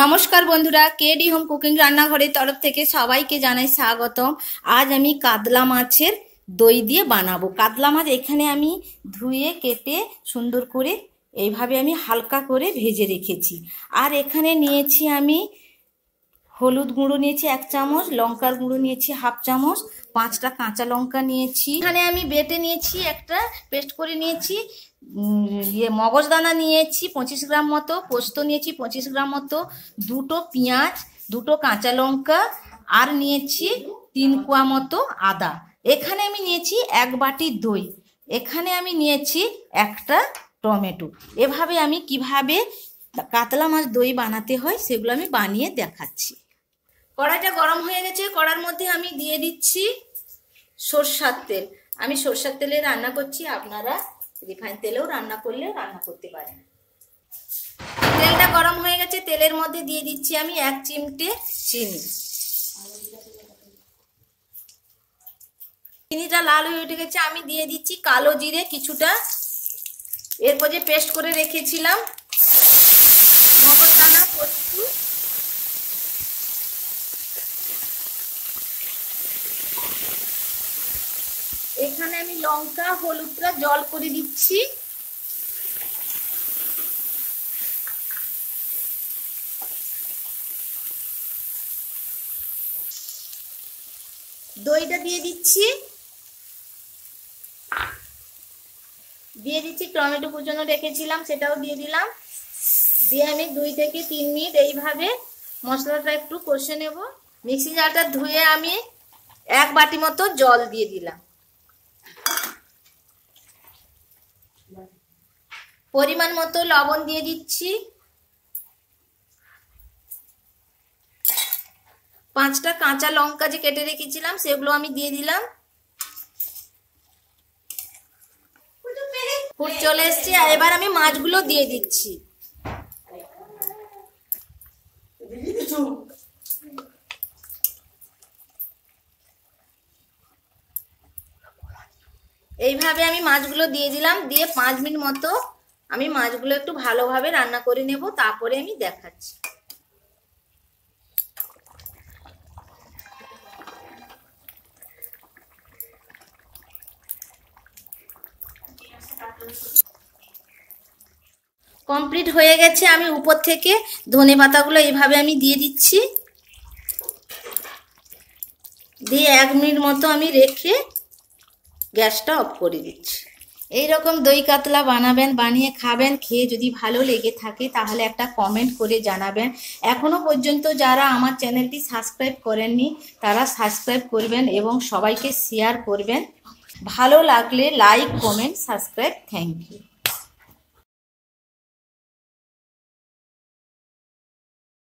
নমস্কার বন্ধুরা KD home cooking রান্নাঘরের তরফ থেকে সবাইকে জানাই স্বাগতম। আজ আমি কাতলা মাছের দই দিয়ে বানাবো। কাতলা মাছ এখানে আমি ধুয়ে, কেটে, সুন্দর করে এইভাবে আমি হালকা করে ভেজে রেখেছি। আর এখানে নিয়েছি আমি হলুদ গুঁড়ো নিয়েছি এক চামচ, লঙ্কার গুঁড়ো নিয়েছি হাফ চামচ, পাঁচটা কাঁচা লঙ্কা নিয়েছি। এখানে আমি বেটে নিয়েছি একটা, পেস্ট করে নিয়েছি ইয়ে মগজদানা নিয়েছি পঁচিশ গ্রাম মতো, পোস্ত নিয়েছি পঁচিশ গ্রাম মতো, দুটো পেঁয়াজ, দুটো কাঁচা লঙ্কা, আর নিয়েছি তিন কোয়া মতো আদা। এখানে আমি নিয়েছি এক বাটি দই, এখানে আমি নিয়েছি একটা টমেটো। এভাবে আমি কীভাবে কাতলা মাছ দই বানাতে হয় সেগুলো আমি বানিয়ে দেখাচ্ছি। কড়াইটা গরম হয়ে গেছে, কড়ার মধ্যে আমি দিয়ে দিচ্ছি সরষার তেল। আমি সর্ষার তেলে রান্না করছি, আপনারা রিফাইন তেলেও রান্না করলে রান্না করতে পারেন। তেলটা গরম হয়ে গেছে, তেলের মধ্যে দিয়ে দিচ্ছি আমি এক চিমটে চিনি। চিনিটা লাল হয়ে উঠে গেছে, আমি দিয়ে দিচ্ছি কালো জিরে কিছুটা। এরপর যে পেস্ট করে রেখেছিলাম মকর দানা পোস্ত এখানে আমি লঙ্কা, হলুদটা জল করে দিচ্ছি। দইটা দিয়ে দিচ্ছি। দিয়ে দিচ্ছি, টমেটো কুচনো রেখেছিলাম, সেটাও দিয়ে দিলাম। দিয়ে আমি দুই থেকে তিন মিনিট এইভাবে মশলাটা একটু কষে নেব। মিক্সি জারটা ধুয়ে আমি এক বাটি মতো জল দিয়ে দিলাম। পরিমাণ মতো লবণ দিয়ে দিচ্ছি। পাঁচটা কাঁচা লঙ্কা যে কেটে রেখেছিলাম, সেগুলো আমি দিয়ে দিলাম। ফুট চলে এসছে, আর এবার আমি মাছগুলো দিয়ে দিচ্ছি। এইভাবে আমি মাছগুলো দিয়ে দিলাম, দিয়ে পাঁচ মিনিট মতো আমি মাছগুলো একটু ভালোভাবে রান্না করে নেব, তারপরে আমি দেখাচ্ছি। কমপ্লিট হয়ে গেছে, আমি উপর থেকে ধনে পাতাগুলো এইভাবে আমি দিয়ে দিচ্ছি। দিয়ে এক মিনিট মতো আমি রেখে গ্যাসটা অফ করে দিচ্ছি। এই রকম দই কাতলা বানাবেন, বানিয়ে খাবেন, খেয়ে যদি ভালো লেগে থাকে তাহলে একটা কমেন্ট করে জানাবেন। এখনও পর্যন্ত যারা আমার চ্যানেলটি সাবস্ক্রাইব করেননি, তারা সাবস্ক্রাইব করবেন এবং সবাইকে শেয়ার করবেন। ভালো লাগলে like comment subscribe thank you